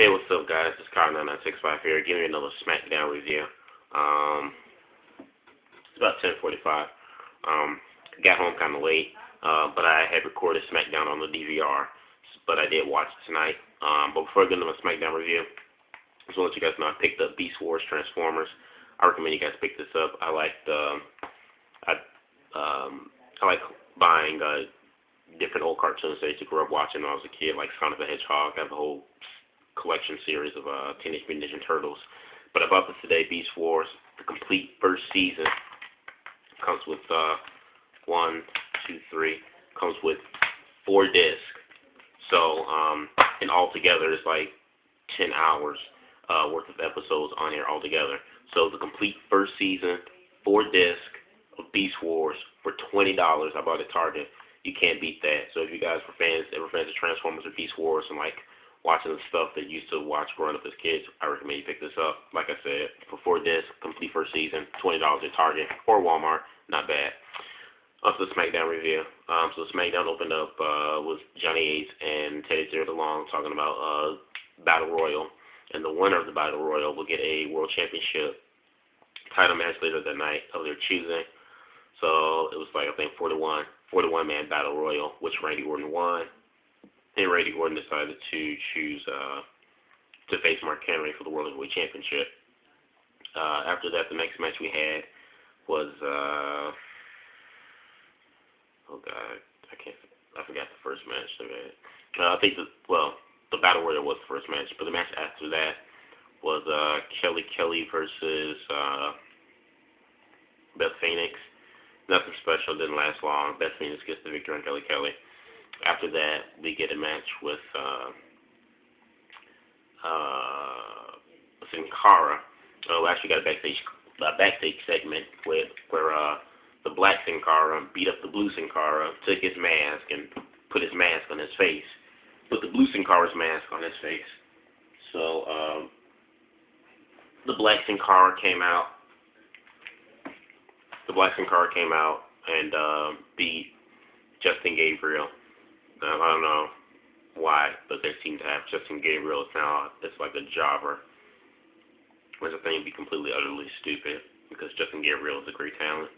Hey, what's up, guys? It's Kyle9965 here, giving you another SmackDown review. Um, it's about 10:45. Um, got home kind of late, uh, but I had recorded SmackDown on the DVR, but I did watch it tonight. Um, but before I get into my SmackDown review, I just want to let you guys know I picked up Beast Wars Transformers. I recommend you guys pick this up. I like the, I, um, I like buying uh, different old cartoons that I grow up watching when I was a kid, like Sonic the Hedgehog. I have a whole collection series of uh, Teenage Mutant Ninja Turtles. But I bought this today, Beast Wars, the complete first season. Comes with uh, one, two, three. Comes with four discs. So, um, and altogether it's like 10 hours uh, worth of episodes on here altogether. So the complete first season, four disc of Beast Wars for $20 I bought at Target. You can't beat that. So if you guys were fans, ever fans of Transformers or Beast Wars and like watching the stuff that you used to watch growing up as kids, I recommend you pick this up. Like I said, for four discs, complete first season, twenty dollars at Target or Walmart, not bad. Also, the SmackDown review. Um, so SmackDown opened up uh, with Johnny Ace and Teddy Long talking about uh, Battle Royal, and the winner of the Battle Royal will get a World Championship title match later that night of their choosing. So it was like I think 41, 41 man Battle Royal, which Randy Orton won and Randy Orton decided to choose uh, to face Mark Henry for the World Heavyweight Championship. Uh, after that, the next match we had was uh, oh god, I can't, I forgot the first match. Uh, I think the well, the Battle Royal was the first match, but the match after that was uh, Kelly Kelly versus uh, Beth Phoenix. Nothing special, didn't last long. Beth Phoenix gets the victory on Kelly Kelly after that, we get a match with uh, uh, Sin Cara. Oh, actually, got a backstage a backstage segment with where uh, the black Sin Cara beat up the blue Sin Cara, took his mask and put his mask on his face, put the blue Sin Cara's mask on his face. So um, the black Sin Cara came out. The black Sin Cara came out and uh, beat Justin Gabriel. Um, I don't know why, but they seem to have Justin Gabriel now. It's like a jobber, which I think would be completely utterly stupid because Justin Gabriel is a great talent.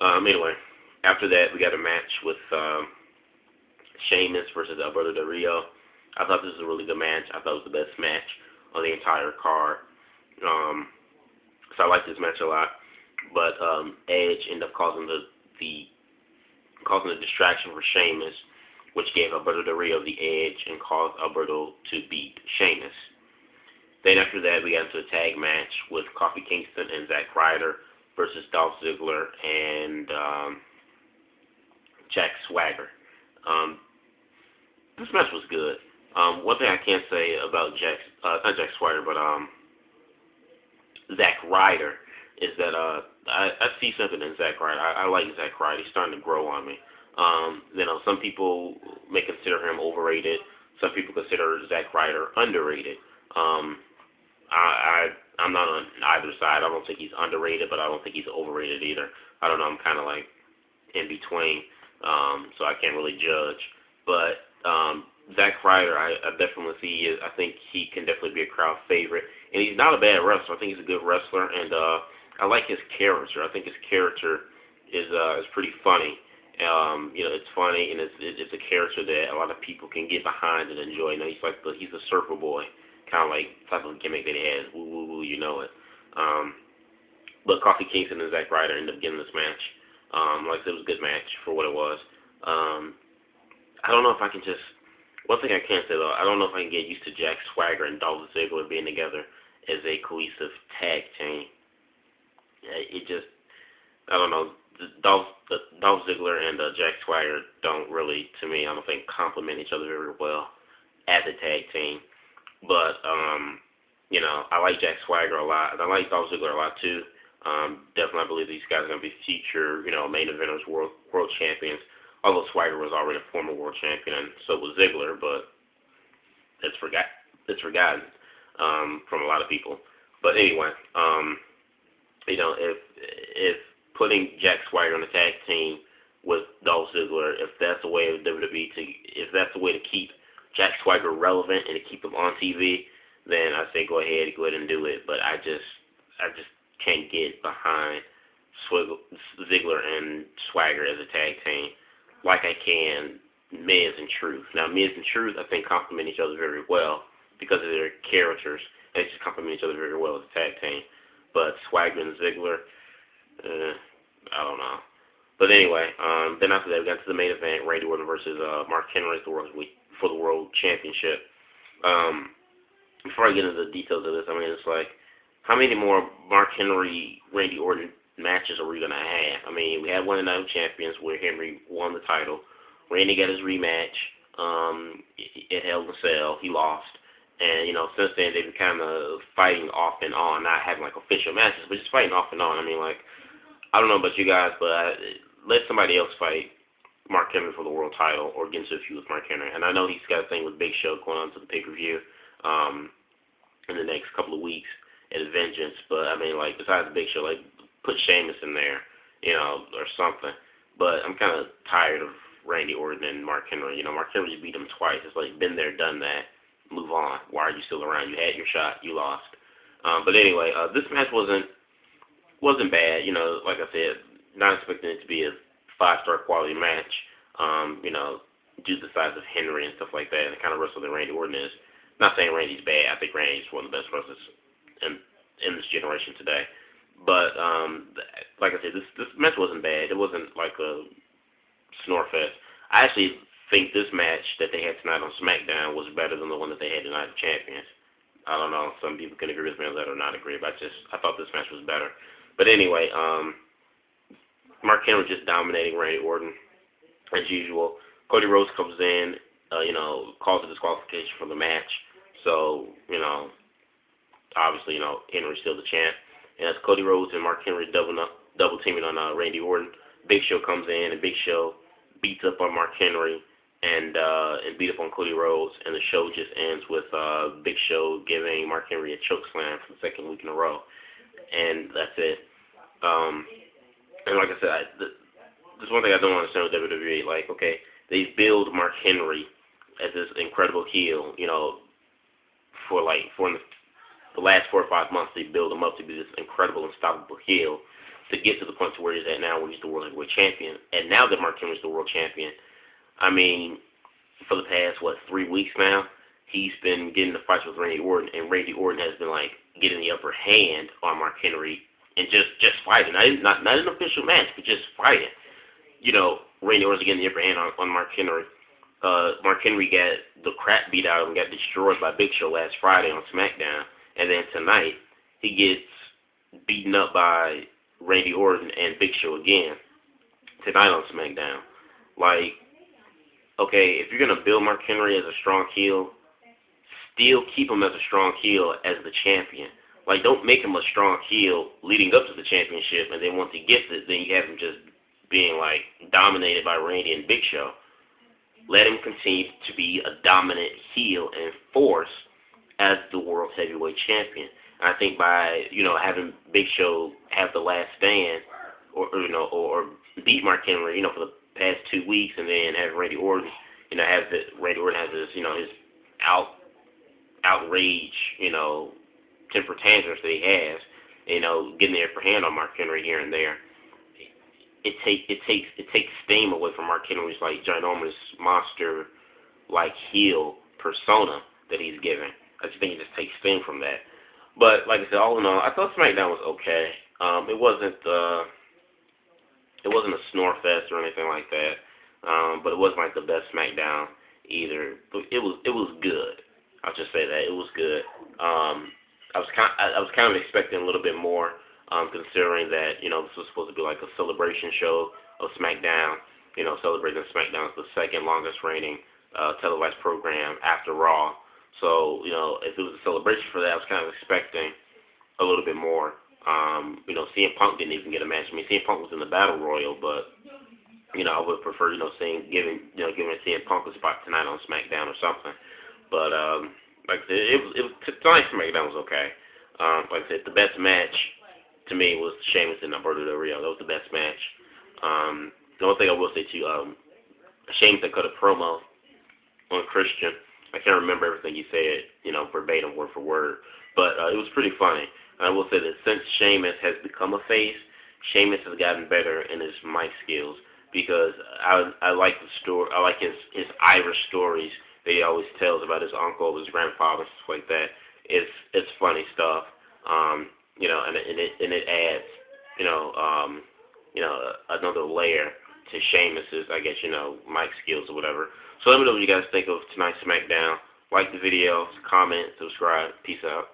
Um, anyway, after that we got a match with um, Sheamus versus Alberto Del Rio. I thought this was a really good match. I thought it was the best match on the entire card. Um, so I like this match a lot. But um, Edge ended up causing the the causing a distraction for Sheamus which gave Alberto Del Rio the edge and caused Alberto to beat Sheamus. Then after that, we got into a tag match with Kofi Kingston and Zack Ryder versus Dolph Ziggler and um, Jack Swagger. Um, this match was good. Um, one thing I can't say about Jack, uh, not Jack Swagger, but um, Zack Ryder is that uh, I, I see something in Zack Ryder. I, I like Zack Ryder. He's starting to grow on me. Um, you know, some people may consider him overrated. Some people consider Zack Ryder underrated. Um, I, I I'm not on either side. I don't think he's underrated, but I don't think he's overrated either. I don't know. I'm kind of like in between, um, so I can't really judge. But um, Zack Ryder, I, I definitely see. I think he can definitely be a crowd favorite, and he's not a bad wrestler. I think he's a good wrestler, and uh, I like his character. I think his character is uh, is pretty funny. Um, you know, it's funny and it's it's a character that a lot of people can get behind and enjoy. You know, he's like the he's a surfer boy, kind of like type of gimmick that he has. Woo woo woo, you know it. Um, but Kofi Kingston and Zack Ryder ended up getting this match. Um, like I said, it was a good match for what it was. Um, I don't know if I can just. One thing I can say though, I don't know if I can get used to Jack Swagger and Dolph Ziggler being together as a cohesive tag team. It just, I don't know Dolph, Dolph Ziggler and uh, Jack Swagger don't really, to me, I don't think complement each other very well as a tag team. But um, you know, I like Jack Swagger a lot. I like Dolph Ziggler a lot too. Um, definitely, believe these guys are going to be future, you know, main eventers, world world champions. Although Swagger was already a former world champion, and so was Ziggler, but it's forgot it's forgotten um, from a lot of people. But anyway, um, you know, if if putting Jack Swagger on the tag team with Dolph Ziggler, if that's the way of WWE to, if that's the way to keep Jack Swagger relevant and to keep him on TV, then I say go ahead, go ahead and do it. But I just, I just can't get behind Ziggler and Swagger as a tag team like I can Miz and Truth. Now Miz and Truth I think complement each other very well because of their characters. They just complement each other very well as a tag team. But Swagger and Ziggler, uh, I don't know. But anyway, um, then after that we got to the main event: Randy Orton versus uh, Mark Henry for the world for the world championship. Um, before I get into the details of this, I mean it's like how many more Mark Henry, Randy Orton matches are we gonna have? I mean, we had one of the night champions where Henry won the title. Randy got his rematch um, at Hell in a Cell. He lost. And, you know, since then they've been kind of fighting off and on, not having like official matches, but just fighting off and on. I mean, like, I don't know about you guys, but I, let somebody else fight Mark Henry for the world title or get into a feud with Mark Henry. And I know he's got a thing with Big Show going on to the pay per view um, in the next couple of weeks at Vengeance. But I mean, like, besides Big Show, like, put Sheamus in there, you know, or something. But I'm kind of tired of Randy Orton and Mark Henry. You know, Mark Henry beat him twice. It's like been there, done that. Move on. Why are you still around? You had your shot. You lost. Um, but anyway, uh, this match wasn't wasn't bad. You know, like I said, not expecting it to be a five star quality match. Um, you know, due to the size of Henry and stuff like that, and the kind of wrestler that Randy Orton is. Not saying Randy's bad. I think Randy's one of the best wrestlers in in this generation today. But um, like I said, this this match wasn't bad. It wasn't like a snore fest. I actually think this match that they had tonight on SmackDown was better than the one that they had tonight of Champions. I don't know. Some people can agree with me on that or not agree, but I just I thought this match was better. But anyway, um, Mark Henry just dominating Randy Orton as usual. Cody Rhodes comes in, uh, you know, calls a disqualification for the match. So you know, obviously, you know, Henry's still the champ. And that's Cody Rhodes and Mark Henry double up, double teaming on uh, Randy Orton. Big Show comes in, and Big Show beats up on Mark Henry and uh, and beat up on Cody Rhodes, and the show just ends with uh, Big Show giving Mark Henry a choke slam for the second week in a row, and that's it. Um, and like I said, I, the, there's one thing I don't understand with WWE. Like, okay, they build Mark Henry as this incredible heel, you know, for like for the last four or five months, they build him up to be this incredible, unstoppable heel to get to the point to where he's at now, where he's the world heavyweight champion. And now that Mark Henry's the world champion, I mean, for the past what three weeks now, he's been getting the fights with Randy Orton, and Randy Orton has been like getting the upper hand on Mark Henry and just just fighting. Not not not an official match, but just fighting. You know, Randy Orton's getting the upper hand on, on Mark Henry. Uh, Mark Henry got the crap beat out of him, got destroyed by Big Show last Friday on SmackDown, and then tonight he gets beaten up by Randy Orton and Big Show again tonight on SmackDown. Like, okay, if you're gonna build Mark Henry as a strong heel, still keep him as a strong heel as the champion. Like, don't make him a strong heel leading up to the championship, and then once he gets it, then you have him just being like dominated by Randy and Big Show. Let him continue to be a dominant heel and force as the world heavyweight champion. And I think by you know having Big Show have the last stand, or, or you know, or, or beat Mark Henry, you know, for the past two weeks, and then have Randy Orton, you know, have the Randy Orton has his, you know, his out outrage, you know, temper tantrums that he has, you know, getting the upper hand on Mark Henry here and there. It take it takes it takes steam away from Mark Henry's like ginormous monster like heel persona that he's given. I just think it just takes steam from that. But like I said, all in all, I thought SmackDown was okay. Um, it wasn't uh, it wasn't a snore fest or anything like that. Um, but it wasn't like the best SmackDown either. But it was it was good. I'll just say that it was good. Um, I was kind I, I was kind of expecting a little bit more, um, considering that you know this was supposed to be like a celebration show of SmackDown. You know, celebrating SmackDown as the second longest reigning uh, televised program after Raw. So, you know, if it was a celebration for that, I was kind of expecting a little bit more. Um, you know, CM Punk didn't even get a match. I mean, CM Punk was in the Battle Royal, but you know, I would prefer, you know, seeing giving, you know, giving CM Punk a spot tonight on SmackDown or something. But um, like I said, it was, it was tonight's SmackDown was okay. Um, like I said, the best match to me was Sheamus and Alberto Del Rio. That was the best match. Um, the only thing I will say to um, Sheamus that cut a promo on Christian I can't remember everything he said, you know, verbatim, word for word, but uh, it was pretty funny. I will say that since Sheamus has become a face, Sheamus has gotten better in his mic skills because I I like the story. I like his his Irish stories he always tells about his uncle, his grandfather, stuff like that. It's it's funny stuff. Um, you know, and, and it and it adds, you know, um, you know, another layer to Sheamus's, I guess, you know, mic skills or whatever. So let me know what you guys think of tonight's SmackDown. Like the video, comment, subscribe. Peace out.